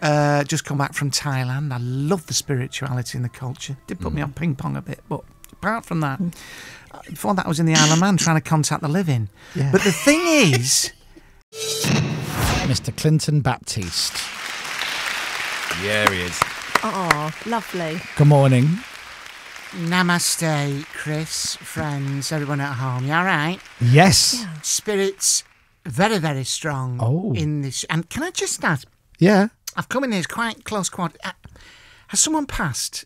Uh, just come back from Thailand. I love the spirituality and the culture. Did put me on ping pong a bit, but apart from that, uh, before that I was in the Isle of Man trying to contact the living. But the thing is, Mr. Clinton Baptiste. Yeah, he is. Oh, lovely. Good morning. Namaste, Chris, friends, everyone at home. You all right? Yes. Spirits very, very strong Oh. in this. And can I just ask? Yeah. I've come in here, it's quite close quarter. Uh, has someone passed?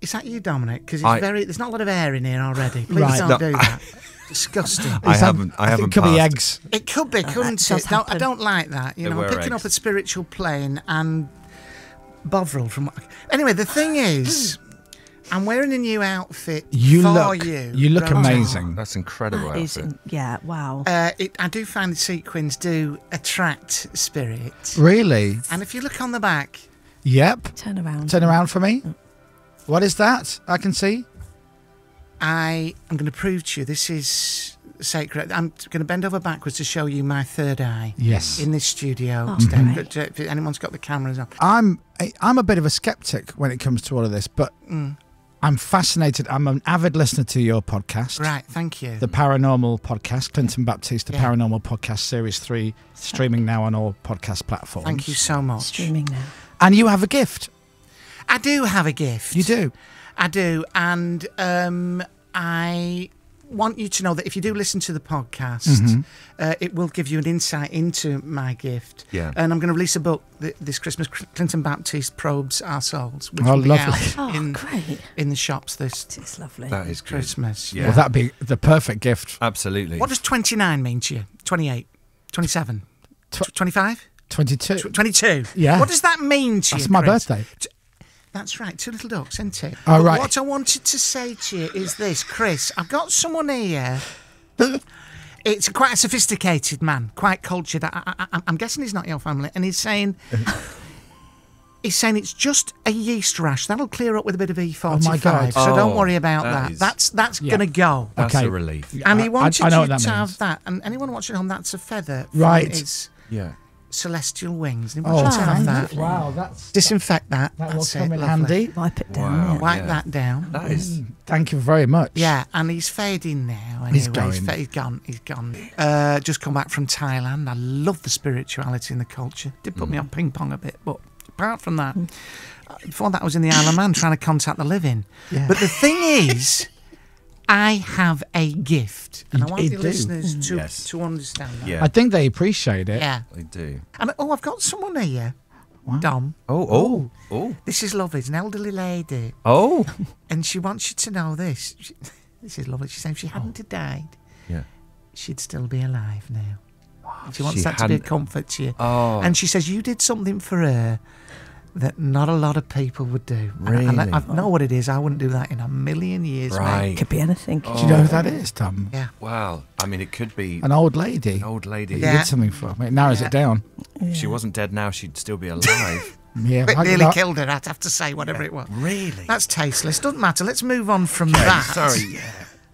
Is that you, Dominic? Because it's I- very. There's not a lot of air in here already. Please Right. don't No, do that. Disgusting. I Is that- haven't. I, think haven't it could be eggs. It could be, couldn't does it? No, I don't like that. You know, I'm were picking up a spiritual plane and Bovril from. Anyway, the thing is, I'm wearing a new outfit You for look. you. You look Right. amazing. That's incredible. That is, outfit. yeah, wow. Uh, it, I do find the sequins do attract spirit. Really? And if you look on the back, Yep. Turn around. Turn around for me. What is that? I can see. I am going to prove to you this is sacred. I'm going to bend over backwards to show you my third eye Yes. in this studio Oh, today. great. But, uh, if anyone's got the cameras on, I'm I- I'm a bit of a skeptic when it comes to all of this, but I'm fascinated. I'm an avid listener to your podcast, right? Thank you. the Paranormal Podcast, Clinton Baptiste, the Yeah. Paranormal Podcast Series Three, streaming now on all podcast platforms. Thank you so much. Streaming now. And you have a gift. I do have a gift. You do. I do, and um, I want you to know that if you do listen to the podcast, Mm-hmm. uh, it will give you an insight into my gift. Yeah. And I'm going to release a book th- this Christmas. Clinton Baptiste probes our souls, which Oh, will be lovely. out Oh, in great. in the shops this It's lovely. That is good. Christmas. Yeah. Well, that'd be the perfect gift. Absolutely. What does 29 mean to you? 28, 27, Tw- 25, Twenty-two. 22. Yeah. What does that mean to That's you? my Chris? birthday. That's right, two little ducks, isn't it? All right. What I wanted to say to you is this, Chris. I've got someone here. It's quite a sophisticated man, quite cultured. I, I, I, I'm guessing he's not your family, and he's saying. He's saying it's just a yeast rash. That'll clear up with a bit of E45. Oh, my God. So don't Oh, worry about that that. is- That's that's Yeah. gonna go. That's Okay. a relief. And he wanted I know you to means. have that. And anyone watching home, that's a feather Right. his Yeah. Celestial wings. And he wants Oh, you to have thank that. Wow, that's Disinfect that. that will that's come in handy. Wipe it down. Wow. yeah. Wipe Yeah. that down. That is. Thank you very much. Yeah, and he's fading now. Anyway. He's going. fa- he's gone. He's gone. Uh, just come back from Thailand. I love the spirituality and the culture. Did put me on ping pong a bit, but apart from that, uh, before that I was in the Isle of Man trying to contact the living. Yeah. But the thing is, I have a gift, and I want you the do. listeners to mm. Yes. to understand that. Yeah. I think they appreciate it. Yeah. They do. And oh, I've got someone here. Dom. Oh, oh, oh, This is lovely. It's an elderly lady. oh. And she wants you to know this. She, this is lovely. She said if she hadn't oh. have died, Yeah. she'd still be alive now. She wants She that to be a comfort to you. Oh. And she says you did something for her that not a lot of people would do. And I- And I, Really? I know what it is. I wouldn't do that in a million years, mate. Right. Could be anything. Oh. Do you know who that is, Tom? Yeah. Well, I mean, it could be An old lady. an old lady. You did something for me. It narrows Yeah. it down. If she wasn't dead now, she'd still be alive. Yeah, But nearly I- killed her. I'd have to say whatever it was. really? That's tasteless. Doesn't matter. Let's move on from that. Sorry. Yeah.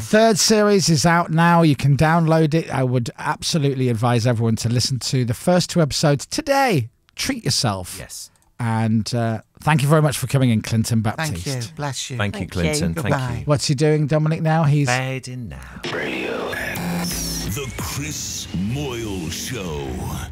Third series is out now. You can download it. I would absolutely advise everyone to listen to the first two episodes today. Treat yourself. Yes. And uh, thank you very much for coming in, Clinton Thank you. Bless you. Thank, you, Thank you. Clinton. Goodbye. Thank you. What's he doing, Dominic, now? He's Fading now. The Chris Moyles Show.